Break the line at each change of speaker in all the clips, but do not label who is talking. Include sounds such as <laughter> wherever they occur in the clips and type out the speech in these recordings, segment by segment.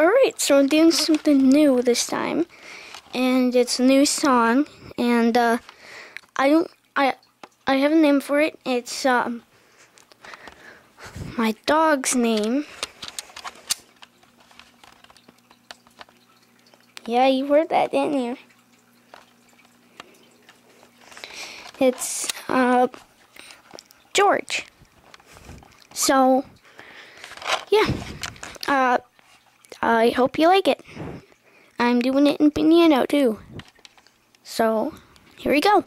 Alright, so I'm doing something new this time. And it's a new song. And uh, I don't I I have a name for it. It's um my dog's name. Yeah, you heard that, didn't you? It's uh George. So yeah. Uh I hope you like it. I'm doing it in piano too. So, here we go.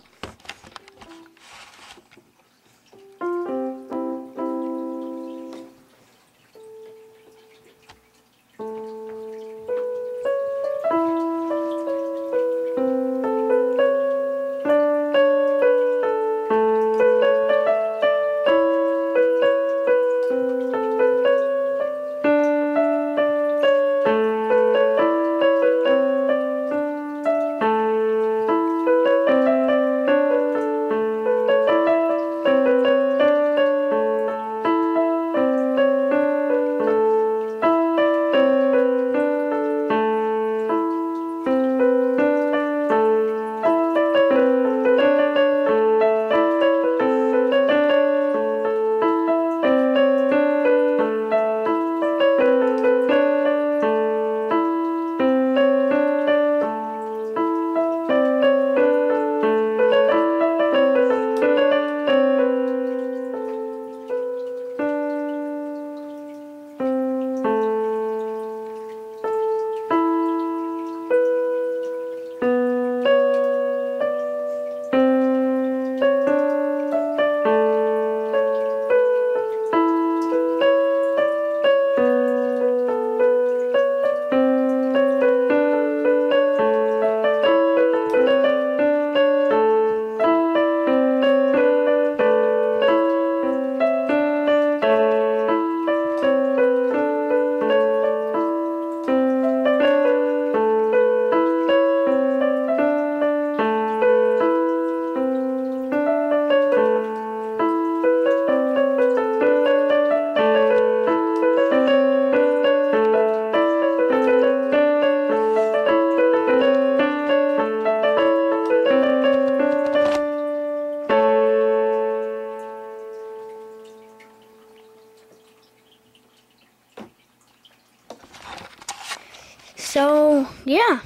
So, yeah.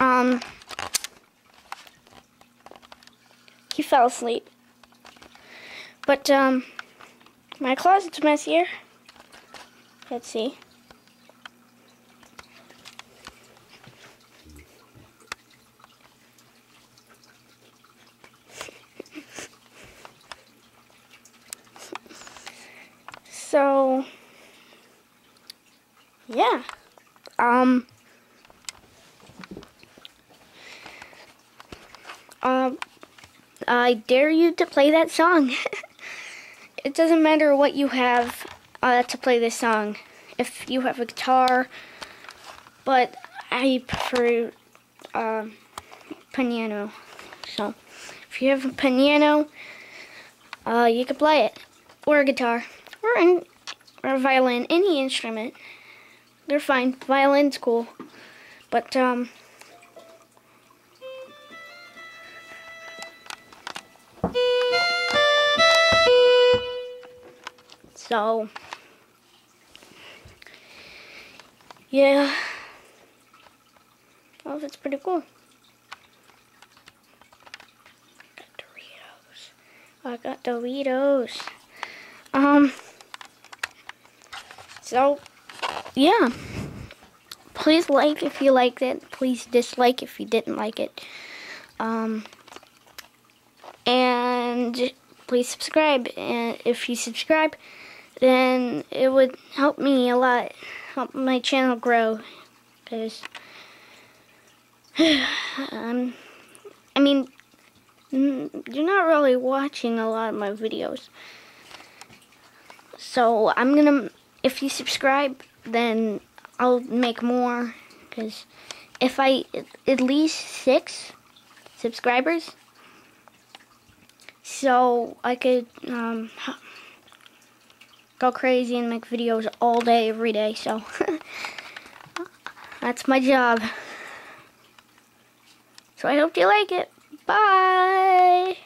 Um, he fell asleep. But, um, my closet's messier. Let's see. So, yeah. Um, um, I dare you to play that song. <laughs> it doesn't matter what you have uh, to play this song. If you have a guitar, but I prefer um, piano. So, if you have a piano, uh, you can play it, or a guitar, or, an, or a violin, any instrument. They're fine. Violin's cool. But, um... So... Yeah. Oh, that's pretty cool. Got Doritos. I got Doritos. Um... So yeah. Please like if you liked it. Please dislike if you didn't like it. Um, and please subscribe. And if you subscribe, then it would help me a lot. Help my channel grow. Because, <sighs> um, I mean, you're not really watching a lot of my videos. So, I'm gonna, if you subscribe, then I'll make more because if I at least six subscribers so I could um, go crazy and make videos all day every day so <laughs> That's my job. So I hope you like it. Bye.